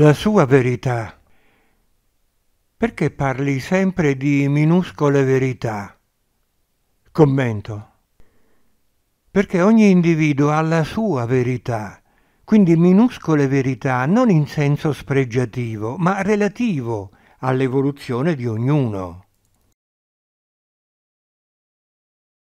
la sua verità. Perché parli sempre di minuscole verità? Commento. Perché ogni individuo ha la sua verità, quindi minuscole verità non in senso spregiativo, ma relativo all'evoluzione di ognuno.